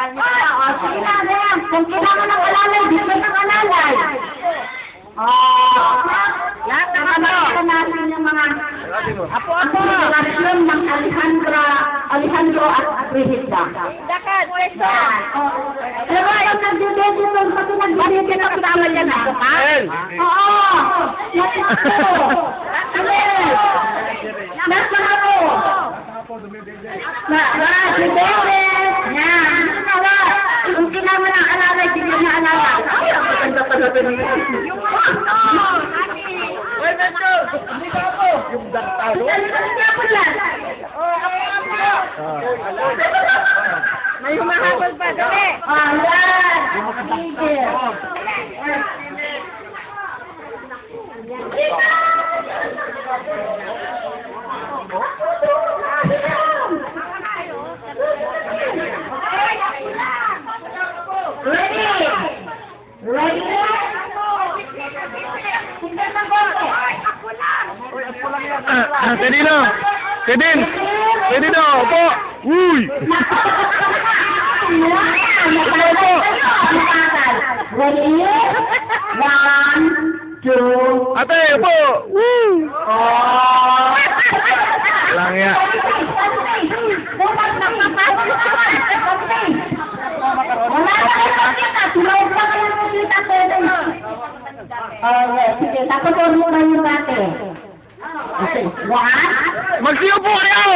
Kung kailangan ng alalay, bigyan ng alalay. Ah, lahat ng ano, natin yung mga Apo, ang apo. relasyon ng Alejandra, Alejandro at Brigida. Dakat, pwesto. Alam mo, yung nagdidede doon, pati nagdidede na kasama niya na. Oo! Nasa ako! Nasa ako! Na, na, si Bebe! Yan! Ano na, Kung kailangan ng alalay, bigyan na alalay. Ay, ang maganda ito niya. Yung ano, ate. Uy, Medyo! Hindi ka ako! Yung dantalo? Ano niya po yan? Oh, apo, apo. May humahabol pa, dali. Ayan! Sige. Ready? Ah, Kanino? Kedin! Kanino? Opo! Uy! Ready? One, two, Ate, opo! Woo! oh. Lang ya. Na. Okay, sige. Tapos ulit na yung dati. Okay. One, Magsiyo po kayo!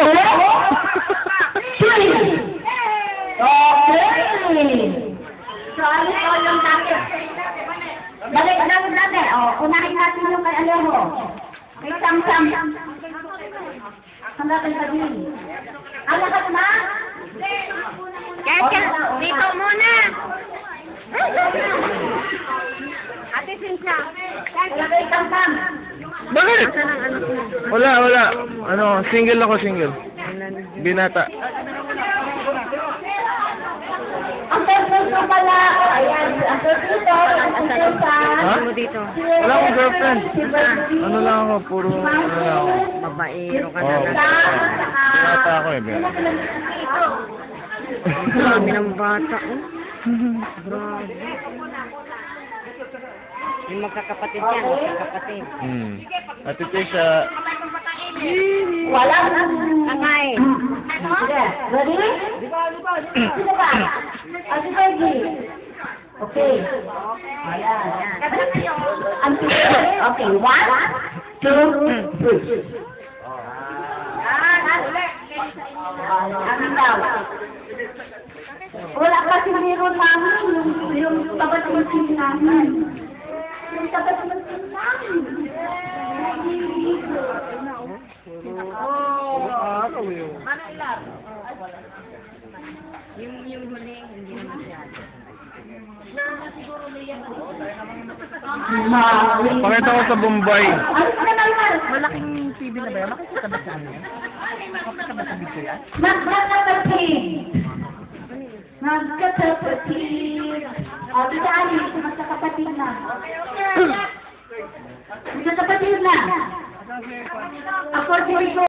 three. Okay. So, ano po yung dati? Balik na yung dati. O, unahin natin yung kay Alejo. Kay Sam-Sam. Hanggang kay Sabihin. Ang lahat na? Kaya, dito muna. Ate Cynthia. Wala kay Sam-Sam. Bakit? Wala, wala. Ano, single ako, single. Binata. Ang girlfriend ko pala, ayan, ang girlfriend ko, ang Ha? dito. Wala akong girlfriend. Ano lang ako, puro, ano lang ako. Babaero ka Oo. Binata ako eh, binata. Dami ng bata, oh. Grabe. Yung magkakapatid yan, magkakapatid. Hmm. Ate Tisha, Walang Angay. Sige, ready? Sino ba? Ate Peggy. Okay. Ayan. Ang Okay, one, two, three. Amin daw. Wala kasi meron namin yung, yung tabat-masin namin. Yung tabat-masin namin. Yung, yung huli, hindi na masyado. Pakita ko sa Bombay. Ano? Malaking TV na ba yan? Makikita ba sa ano yan? Makikita ba sa video yan? Magkakapatid. Magkakapatid. O, tita Ali, magkakapatid na. Magkakapatid na. Ako, Jericho.